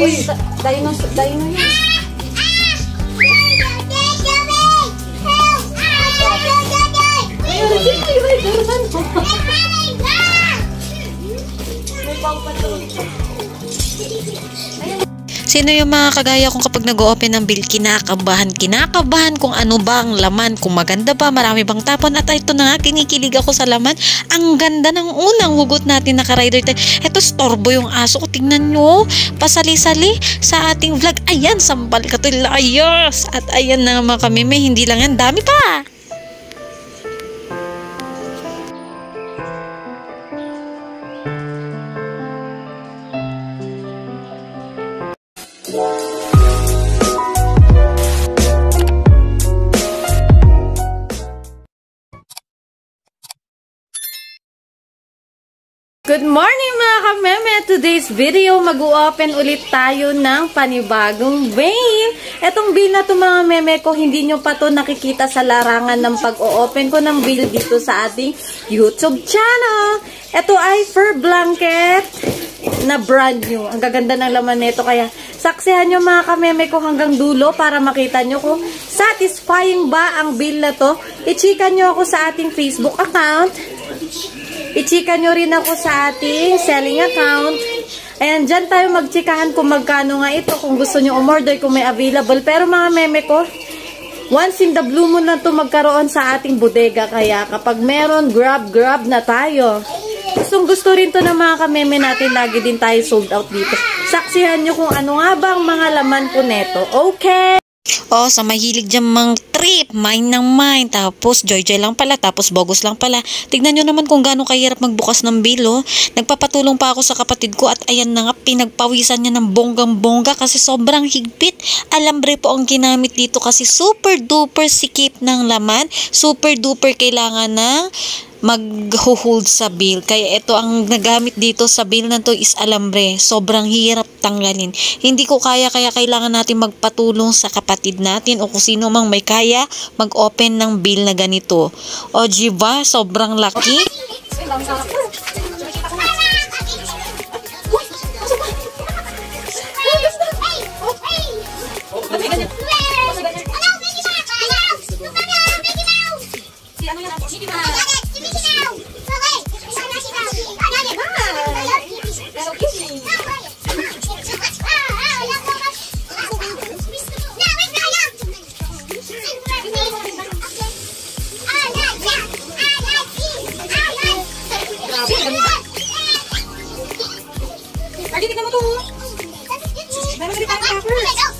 Uy, dino, dino yan. Ayun, sino yung rider man? May pampatrol. Sino yung mga kagaya kong kapag nag-open ng bill, kinakabahan, kinakabahan kung ano ba ang laman, kung maganda ba, marami bang tapon, at ito na nga, kinikilig ako sa laman. Ang ganda ng unang hugot natin na ka-rider tayo. Ito, storbo yung aso ko, tingnan nyo, pasali-sali sa ating vlog. Ayan, sambal ka to, layos! At ayan na nga mga kamime, hindi lang yan, dami pa! Good morning mga kameme! Today's video, mag-open ulit tayo ng panibagong vein. Etong bill na to mga meme ko, hindi nyo pa to nakikita sa larangan ng pag-o-open ko ng bill dito sa ating YouTube channel. Ito ay fur blanket na brand new. Ang gaganda ng laman nito. Kaya saksihan nyo mga kameme ko hanggang dulo para makita nyo kung satisfying ba ang bill na to. I-chika nyo ako sa ating Facebook account. I-chika nyo rin ako sa ating selling account. Ayan, dyan tayo magchikahan kung magkano nga ito, kung gusto nyo umorder, kung may available. Pero mga meme ko, once in the blue moon na to magkaroon sa ating bodega. Kaya kapag meron, grab, grab na tayo. Gustong gusto rin to ng mga kameme natin. Lagi din tayo sold out dito. Saksihan nyo kung ano nga bang mga laman po neto. Okay! Oh, sa mahilig dyan mang trip, mine ng mine, tapos joy-joy lang pala, tapos bogus lang pala. Tignan nyo naman kung gaano kahirap magbukas ng bill, oh. Nagpapatulong pa ako sa kapatid ko at ayan na nga, pinagpawisan niya ng bonggang-bongga kasi sobrang higpit. Alambre po ang ginamit dito kasi super duper sikip ng laman, super duper kailangan ng mag-hold sa bill. Kaya ito ang nagamit dito sa bill na to is alambre. Sobrang hirap tanggalin. Hindi ko kaya kaya kailangan natin magpatulong sa kapatid natin o kung sino mang may kaya mag-open ng bill na ganito. O diba? Sobrang laki. Lagi tingnan mo to. Meron din tayong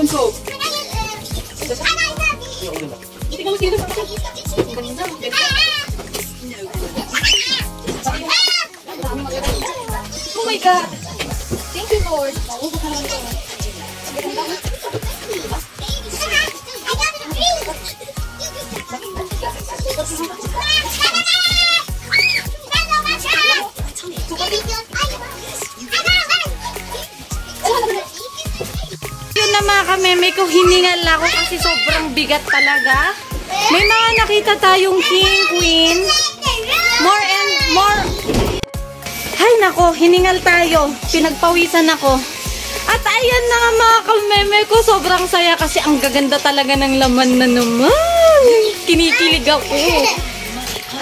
Oh kameme ko, hiningal ako kasi sobrang bigat talaga. May mga nakita tayong king, queen. More and more. Hay nako, hiningal tayo. Pinagpawisan ako. At ayan na nga mga kameme ko, sobrang saya kasi ang gaganda talaga ng laman na naman. Kinikilig ako.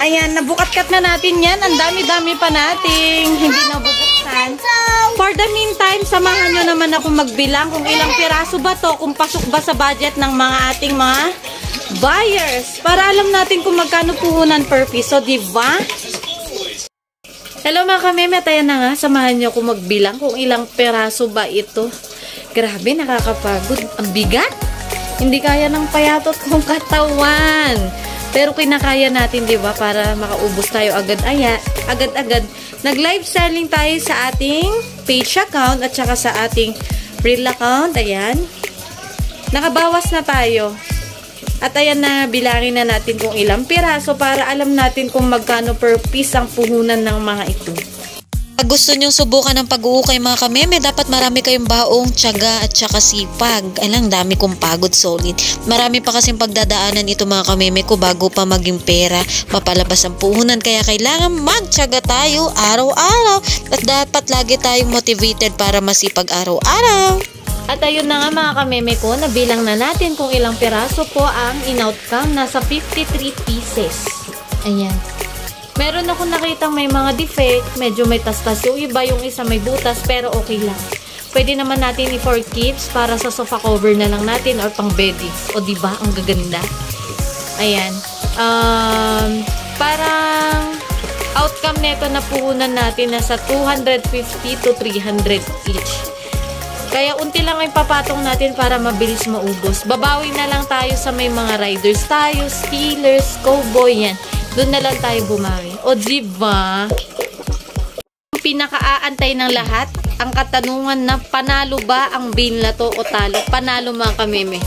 Ayan, nabukat-kat na natin yan. Ang dami-dami pa nating hindi nabubuksan. For the meantime, samahan nyo naman ako magbilang kung ilang piraso ba to, kung pasok ba sa budget ng mga ating mga buyers. Para alam natin kung magkano puhunan per piso, di ba? Hello mga kameme, tayo na nga. Samahan nyo ako magbilang kung ilang peraso ba ito. Grabe, nakakapagod. Ang bigat. Hindi kaya ng payatot kong katawan. Pero kinakaya natin, di ba, para makaubos tayo agad-aya, agad-agad. Nag-live selling tayo sa ating page account at saka sa ating reel account. Ayan. Nakabawas na tayo. At ayan na, bilangin na natin kung ilang piraso para alam natin kung magkano per piece ang puhunan ng mga ito. Pag gusto nyong subukan ng pag-uukay mga kameme, dapat marami kayong baong, tiyaga at saka sipag. Alang dami kong pagod solid. Marami pa kasing pagdadaanan ito mga kameme ko bago pa maging pera, mapalabas ang puhunan. Kaya kailangan magtiyaga tayo araw-araw. At dapat lagi tayong motivated para masipag araw-araw. At ayun na nga mga kameme ko, nabilang na natin kung ilang piraso po ang in-outcome. Nasa 53 pieces. Ayan. Meron ako nakitang may mga defect, medyo may tastas yung iba, yung isa may butas, pero okay lang. Pwede naman natin i-for keeps para sa sofa cover na lang natin or pang bedding. O di ba ang gaganda? Ayan. Um, parang outcome nito na puhunan natin nasa 250 to 300 each. Kaya unti lang ang papatong natin para mabilis maubos. Babawi na lang tayo sa may mga riders tayo, stealers, cowboy, yan. Doon na lang tayo bumawi. O diba? Ang pinakaaantay ng lahat, ang katanungan na panalo ba ang bin na to o talo? Panalo mga kameme.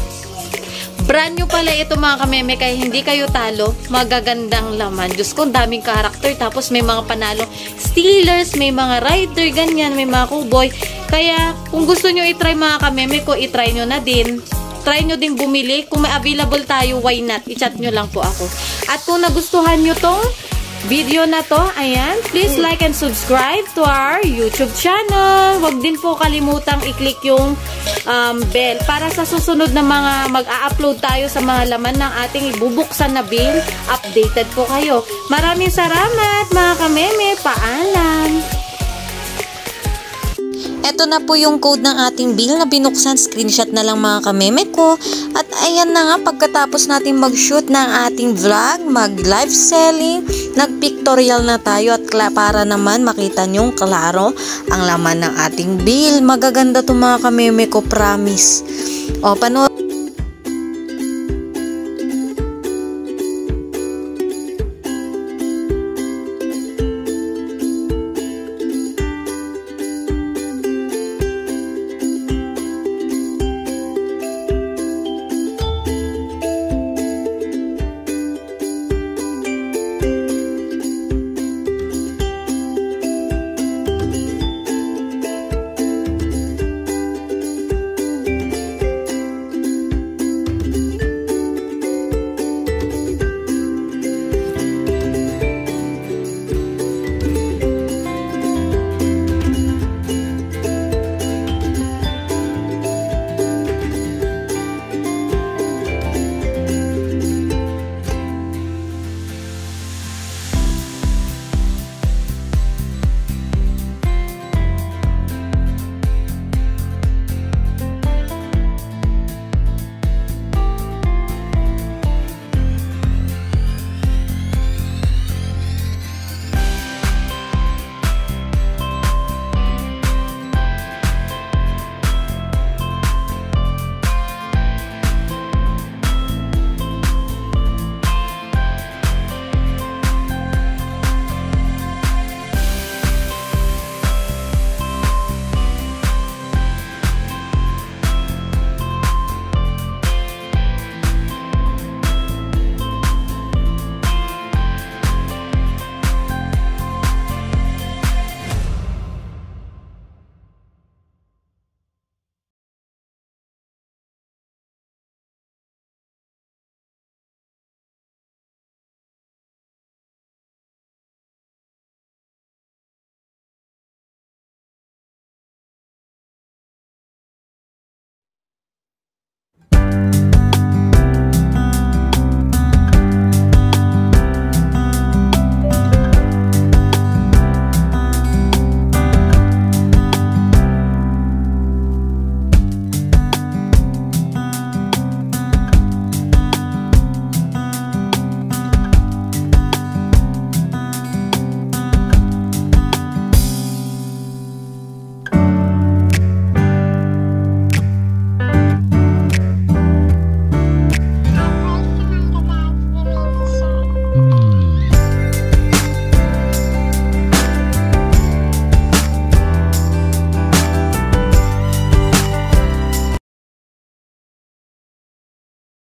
Brand new pala ito mga kameme kaya hindi kayo talo. Magagandang laman. Diyos ko, daming karakter. Tapos may mga panalo. Steelers, may mga rider, ganyan. May mga cowboy. Kaya kung gusto nyo itry mga kameme ko, itry nyo na din. Try nyo din bumili. Kung may available tayo, why not? I-chat nyo lang po ako. At kung nagustuhan nyo tong video na to, ayan, please like and subscribe to our YouTube channel. Huwag din po kalimutang i-click yung um, bell para sa susunod na mga mag-a-upload tayo sa mga laman ng ating ibubuksan na bill, updated po kayo. Maraming salamat mga kameme. Paalam! Ito na po yung code ng ating bill na binuksan. Screenshot na lang mga kameme ko. At ayan na nga, pagkatapos natin mag-shoot ng ating vlog, mag-live selling, nag-pictorial na tayo at para naman makita nyong klaro ang laman ng ating bill. Magaganda to mga kameme ko, promise. O, panood